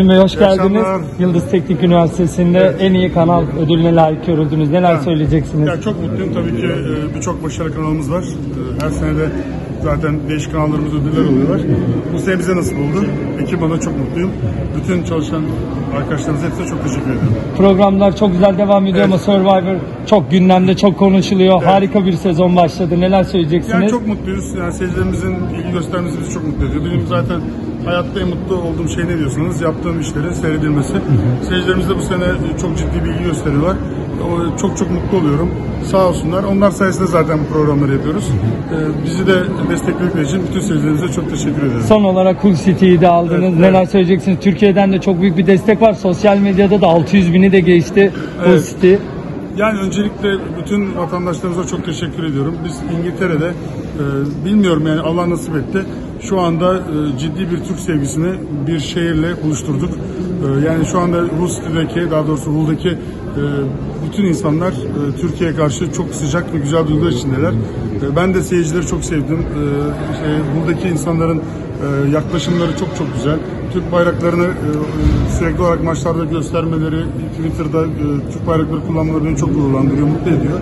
Bey hoş İyi geldiniz. akşamlar. Yıldız Teknik Üniversitesi'nde Evet. en iyi kanal ödülüne layık görüldünüz. Neler söyleyeceksiniz? Ya çok mutluyum tabii ki e, birçok başarılı kanalımız var. E, Her sene de zaten değişik kanallarımız ödüller oluyorlar. Bu sene bize nasip oldu. Ekip bana çok mutluyum. Bütün çalışan arkadaşlarımıza hepsine çok teşekkür ederim. Programlar çok güzel devam ediyor Evet. ama Survivor çok gündemde, çok konuşuluyor. Harika bir sezon başladı. Neler söyleyeceksiniz? Yani çok mutluyuz. Yani seyircilerimizin ilgi göstermesi bizi çok mutlu ediyor. Benim zaten hayatta en mutlu olduğum şey ne diyorsanız yaptığım işlerin seyredilmesi. Seyircilerimiz de bu sene çok ciddi bir ilgi gösteriyorlar. Çok çok mutlu oluyorum. Sağ olsunlar. Onlar sayesinde zaten bu programları yapıyoruz. Ee, Bizi de destekledikleri için bütün seyircilerimize çok teşekkür ederim. Son olarak Cool City'yi de aldınız. Evet, Neler evet. söyleyeceksiniz? Türkiye'den de çok büyük bir destek var. Sosyal medyada da 600 bini de geçti Cool Evet. City. Yani öncelikle bütün vatandaşlarımıza çok teşekkür ediyorum. Biz İngiltere'de e, bilmiyorum yani Allah nasip etti. Şu anda e, ciddi bir Türk sevgisini bir şehirle buluşturduk. E, yani şu anda Rusya'daki daha doğrusu Hul'daki e, bütün insanlar Türkiye'ye karşı çok sıcak ve güzel duygular içindeler. Ben de seyircileri çok sevdim. Buradaki insanların yaklaşımları çok çok güzel. Türk bayraklarını sürekli olarak maçlarda göstermeleri, Twitter'da Türk bayrakları kullanmaları beni çok gururlandırıyor, mutlu ediyor.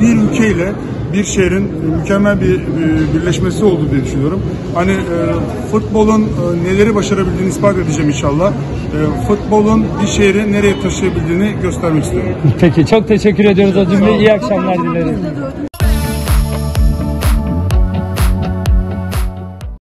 Bir ülkeyle bir şehrin e, mükemmel bir e, birleşmesi oldu diye düşünüyorum. Hani e, futbolun neleri başarabildiğini ispat edeceğim inşallah. Futbolun bir şehri nereye taşıyabildiğini göstermek istiyorum. Peki çok teşekkür ediyoruz Bey. İyi akşamlar. Dördüncü